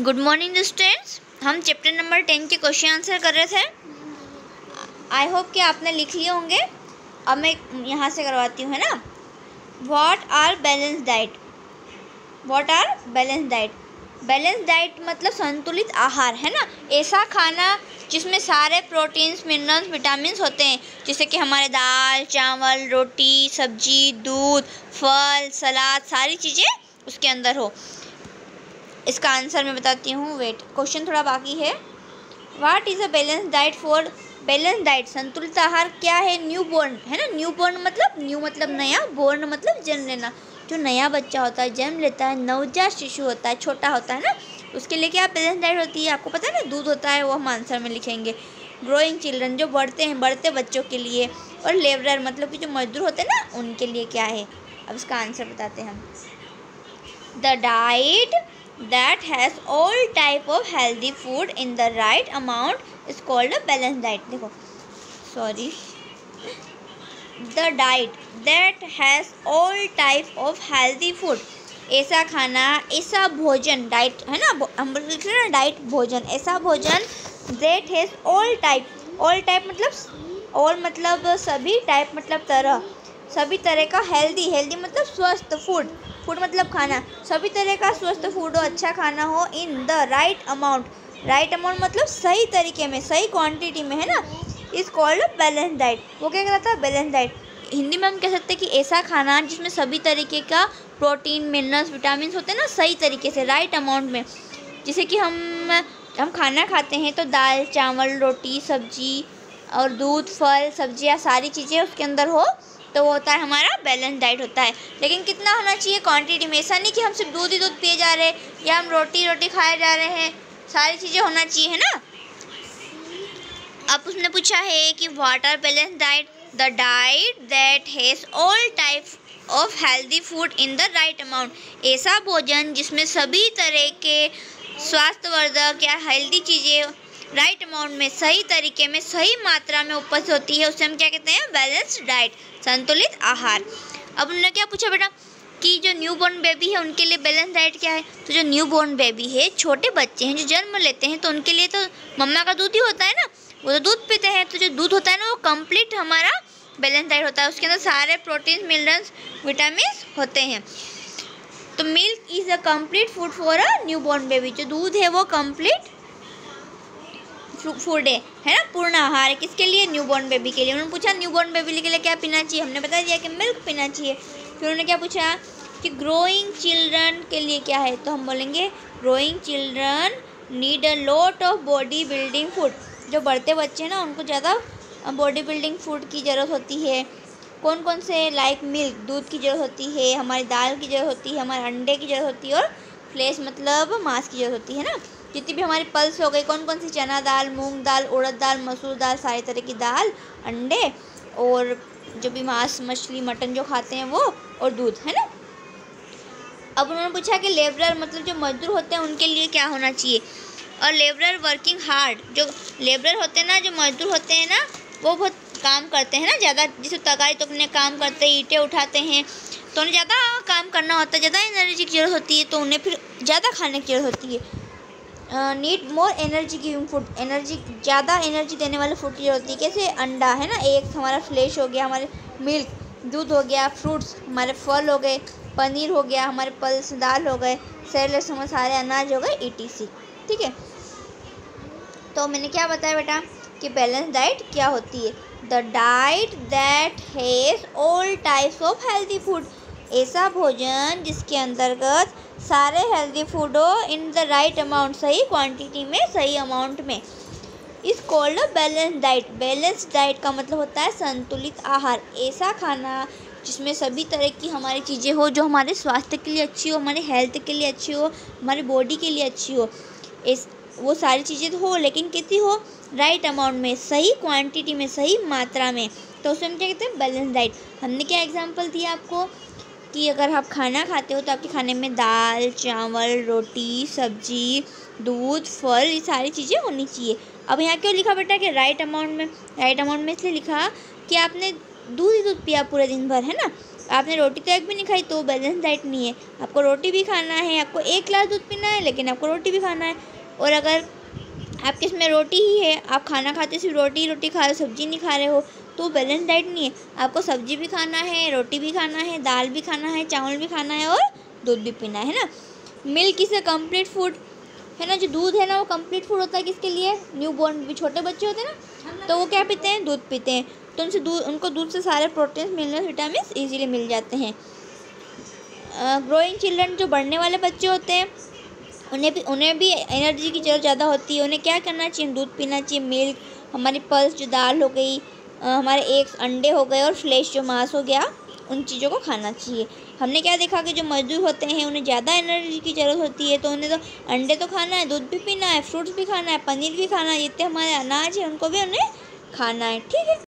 Good morning students हम chapter number ten के question answer कर रहे थे। आई होप कि आपने लिख लिए होंगे। अब मैं यहाँ से करवाती हूँ, है ना? What are balance diet what are balance diet balance diet मतलब संतुलित आहार, है ना? ऐसा खाना जिसमें सारे प्रोटीन्स मिनरल्स विटामिन होते हैं। जैसे कि हमारे दाल, चावल, रोटी, सब्ज़ी, दूध, फल, सलाद, सारी चीज़ें उसके अंदर हो। इसका आंसर मैं बताती हूँ वेट क्वेश्चन थोड़ा बाकी है। What is a balance diet for balance diet संतुलित आहार क्या है? न्यू बोर्न है ना? न्यू बोर्न मतलब न्यू मतलब नया बोर्न मतलब जन्म लेना। जो नया बच्चा होता है, जन्म लेता है, नवजात शिशु होता है, छोटा होता है ना, उसके लिए क्या बैलेंस डाइट होती है? आपको पता है ना, दूध होता है, वो हम आंसर में लिखेंगे। ग्रोइंग चिल्ड्रन जो बढ़ते हैं, बढ़ते बच्चों के लिए, और लेबरर मतलब कि जो मजदूर होते हैं ना, उनके लिए क्या है? अब इसका आंसर बताते हैं हम। The diet that has all type of healthy food in the right amount is called a balanced diet देखो sorry the diet that has all type of healthy food ऐसा खाना ऐसा भोजन डाइट है ना हम लिख रहे ना डाइट भोजन ऐसा भोजन that has all type all type मतलब ऑल मतलब सभी टाइप मतलब तरह सभी तरह का हेल्दी हेल्दी मतलब स्वस्थ फ़ूड फ़ूड मतलब खाना। सभी तरह का स्वस्थ फ़ूड हो अच्छा खाना हो in the right amount right amount मतलब सही तरीके में, सही क्वांटिटी में, है ना? इस कॉल्ड बैलेंस डाइट वो क्या कहता है? बैलेंस डाइट हिंदी में हम कह सकते हैं कि ऐसा खाना जिसमें सभी तरीके का प्रोटीन मिनरल्स विटामिन होते हैं ना, सही तरीके से राइट अमाउंट में। जैसे कि हम हम खाना खाते हैं तो दाल, चावल, रोटी, सब्ज़ी और दूध, फल, सब्ज़ियाँ, सारी चीज़ें उसके अंदर हो तो वो होता है हमारा बैलेंस डाइट होता है। लेकिन कितना होना चाहिए क्वांटिटी में? ऐसा नहीं कि हम सिर्फ़ दूध ही दूध पिए जा रहे हैं या हम रोटी रोटी खाए जा रहे हैं। सारी चीज़ें होना चाहिए, है ना? अब उसने पूछा है कि what are balance diet the diet that has all type of healthy food in the right amount ऐसा भोजन जिसमें सभी तरह के स्वास्थ्यवर्धक या हेल्दी चीज़ें राइट अमाउंट में, सही तरीके में, सही मात्रा में उपस्थित होती है, उसे हम क्या कहते हैं? बैलेंस्ड डाइट संतुलित आहार। अब उन्होंने क्या पूछा बेटा? कि जो न्यू बॉर्न बेबी है, उनके लिए बैलेंस डाइट क्या है? तो जो न्यू बॉर्न बेबी है, छोटे बच्चे हैं, जो जन्म लेते हैं तो उनके लिए तो मम्मा का दूध ही होता है ना? वो तो दूध पीते हैं तो जो दूध होता है ना, वो कंप्लीट हमारा बैलेंस डाइट होता है। उसके अंदर सारे प्रोटीन मिनरल्स विटामिन होते हैं। तो milk is a complete food for a newborn baby जो दूध है, वो कंप्लीट फ़ूड है है ना? पूर्ण आहार है किसके लिए? न्यू बॉर्न बेबी के लिए। उन्होंने पूछा न्यू बॉर्न बेबी के लिए क्या पीना चाहिए? हमने बता दिया कि मिल्क पीना चाहिए। फिर उन्होंने क्या पूछा कि ग्रोइंग चिल्ड्रन के लिए क्या है? तो हम बोलेंगे growing children need a lot of body building food जो बढ़ते बच्चे हैं ना, उनको ज़्यादा बॉडी बिल्डिंग फ़ूड की ज़रूरत होती है। कौन कौन से लाइक मिल्क दूध की ज़रूरत होती है, हमारी दाल की ज़रूरत होती है, हमारे अंडे की ज़रूरत होती है और फ्लेश मतलब मांस की ज़रूरत होती है ना? जितनी भी हमारी पल्स हो गई कौन कौन सी चना दाल, मूंग दाल, उड़द दाल, मसूर दाल, सारी तरह की दाल, अंडे और जो भी मांस, मछली, मटन जो खाते हैं वो, और दूध, है ना? अब उन्होंने पूछा कि लेबरर मतलब जो मजदूर होते हैं उनके लिए क्या होना चाहिए? और लेबरर वर्किंग हार्ड जो लेबरर होते हैं ना, जो मजदूर होते हैं ना, वो बहुत काम करते हैं ना, ज़्यादा जिसे तगाई तो अपने काम करते हैं, ईंटें उठाते हैं तो उन्हें ज़्यादा काम करना होता है, ज़्यादा एनर्जी की ज़रूरत होती है तो उन्हें फिर ज़्यादा खाने की ज़रूरत होती है। Need more energy giving food energy ज़्यादा एनर्जी देने वाले फ़ूड की होती है कैसे? अंडा है ना, एक हमारा फ्लेश हो गया, हमारे मिल्क दूध हो गया फ्रूट्स हमारे फल हो गए, पनीर हो गया, हमारे पल्स, दाल हो गए सेलेट्स हमारे सारे अनाज हो गए ई ठीक है? तो मैंने क्या बताया बेटा कि बैलेंस डाइट क्या होती है? The diet that has all types of healthy food ऐसा भोजन जिसके अंतर्गत सारे हेल्दी फ़ूड हो इन द राइट अमाउंट सही क्वांटिटी में, सही अमाउंट में। Is called balance diet balance diet का मतलब होता है संतुलित आहार। ऐसा खाना जिसमें सभी तरह की हमारी चीज़ें हो, जो हमारे स्वास्थ्य के लिए अच्छी हो, हमारे हेल्थ के लिए अच्छी हो, हमारी बॉडी के लिए अच्छी हो। इस, वो सारी चीज़ें तो हो, लेकिन कितनी हो? राइट अमाउंट में, सही क्वांटिटी में, सही मात्रा में। तो उसमें हम क्या कहते हैं? बैलेंस डाइट हमने क्या एग्जांपल दिया आपको? कि अगर आप खाना खाते हो तो आपके खाने में दाल, चावल, रोटी, सब्ज़ी, दूध, फल, ये सारी चीज़ें होनी चाहिए। अब यहाँ क्यों लिखा बेटा कि राइट अमाउंट में? राइट अमाउंट में इसलिए लिखा कि आपने दूध ही दूध पिया पूरे दिन भर, है ना? आपने रोटी तो एक भी नहीं खाई तो बैलेंस डाइट नहीं है। आपको रोटी भी खाना है, आपको एक गिलास दूध पीना है, लेकिन आपको रोटी भी खाना है। और अगर आपके इसमें रोटी ही है, आप खाना खाते सिर्फ़ रोटी रोटी खा रहे हो, सब्ज़ी नहीं खा रहे हो तो बैलेंस डाइट नहीं है। आपको सब्ज़ी भी खाना है रोटी भी खाना है दाल भी खाना है चावल भी खाना है और दूध भी पीना है ना? Milk is a complete food है ना? जो दूध है ना वो कंप्लीट फ़ूड होता है किसके लिए? न्यू बॉर्न भी छोटे बच्चे होते हैं ना तो वो क्या पीते हैं? दूध पीते हैं। तो उनसे दूध उनको दूध से सारे प्रोटीन्स मिनरल्स विटामिन ईजीली मिल जाते हैं। ग्रोइंग चिल्ड्रन जो बढ़ने वाले बच्चे होते हैं उन्हें भी उन्हें भी एनर्जी की ज़रूरत ज़्यादा होती है। उन्हें क्या करना चाहिए? दूध पीना चाहिए। मिल्क हमारी पल्स जो दाल हो गई हमारे एक अंडे हो गए और फ्लेश जो मांस हो गया, उन चीज़ों को खाना चाहिए। हमने क्या देखा कि जो मजदूर होते हैं, उन्हें ज़्यादा एनर्जी की ज़रूरत होती है तो उन्हें तो अंडे तो खाना है, दूध भी पीना है फ्रूट्स भी खाना है, पनीर भी खाना है, जितने हमारे अनाज है, उनको भी उन्हें खाना है, ठीक है?